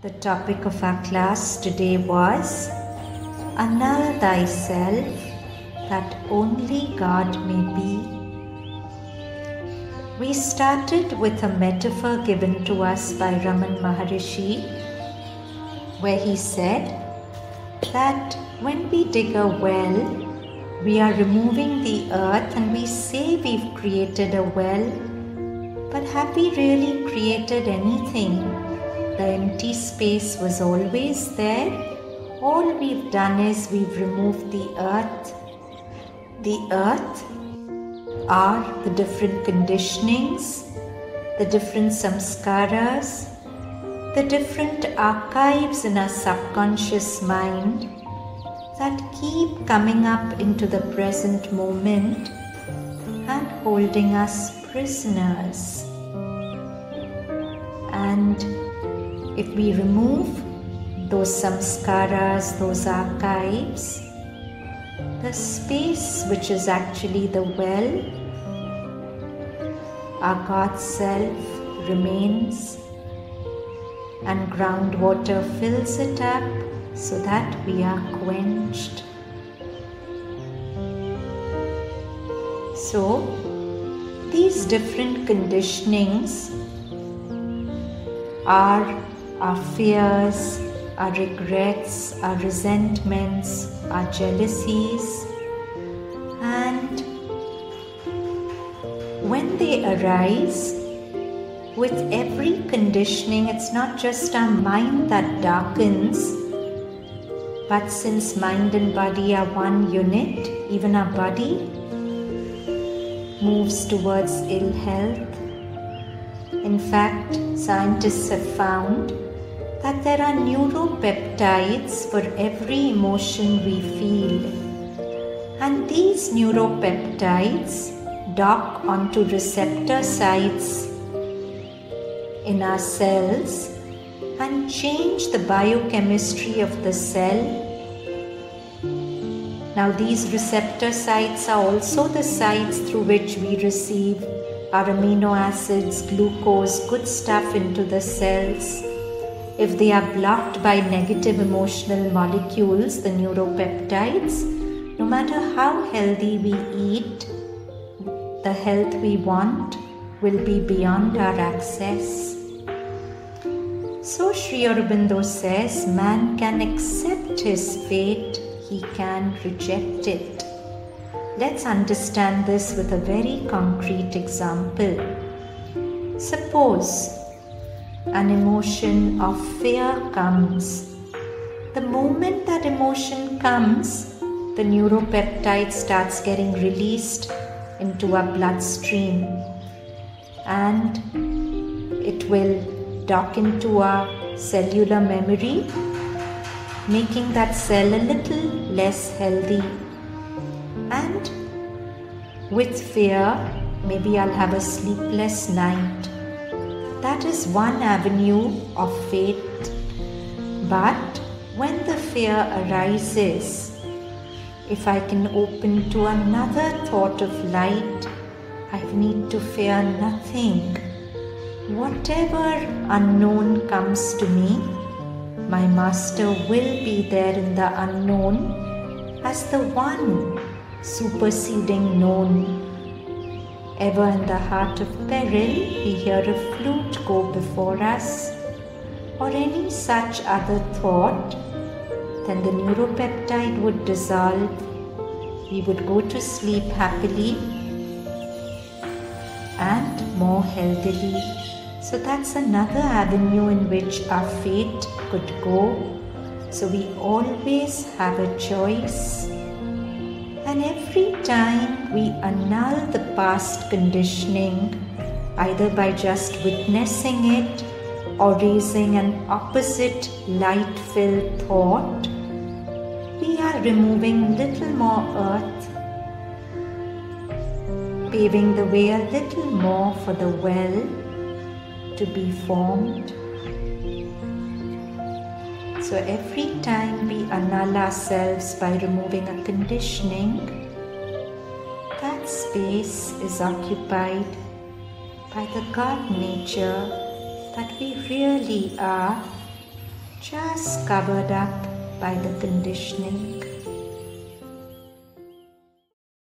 The topic of our class today was Annul thyself that only God may be. We started with a metaphor given to us by Raman Maharishi, where he said that when we dig a well, we are removing the earth and we say we've created a well, but have we really created anything? The empty space was always there. All we've done is we've removed the earth. The earth are the different conditionings, the different samskaras, the different archives in our subconscious mind that keep coming up into the present moment and holding us prisoners. And if we remove those samskaras, those archives, the space which is actually the well, our God self remains and groundwater fills it up so that we are quenched. So, these different conditionings are our fears, our regrets, our resentments, our jealousies, and when they arise, with every conditioning, it's not just our mind that darkens, but since mind and body are one unit, even our body moves towards ill health. In fact, scientists have found that there are neuropeptides for every emotion we feel. And these neuropeptides dock onto receptor sites in our cells and change the biochemistry of the cell. Now, these receptor sites are also the sites through which we receive our amino acids, glucose, good stuff into the cells if they are blocked by negative emotional molecules, the neuropeptides, no matter how healthy we eat, the health we want will be beyond our access. So Sri Aurobindo says man can accept his fate, he can reject it. Let's understand this with a very concrete example. Suppose an emotion of fear comes. The moment that emotion comes, the neuropeptide starts getting released into our bloodstream and it will dock into our cellular memory, making that cell a little less healthy. And with fear, maybe I'll have a sleepless night that is one avenue of faith. But when the fear arises, if I can open to another thought of light, I need to fear nothing. Whatever unknown comes to me, my master will be there in the unknown as the one superseding known Ever in the heart of peril, we hear a flute go before us, or any such other thought, then the neuropeptide would dissolve. We would go to sleep happily and more healthily. So that's another avenue in which our fate could go. So we always have a choice and every time we annul the past conditioning, either by just witnessing it or raising an opposite light filled thought, we are removing little more earth, paving the way a little more for the well to be formed. So every time we annul ourselves by removing a conditioning, that space is occupied by the God nature that we really are just covered up by the conditioning.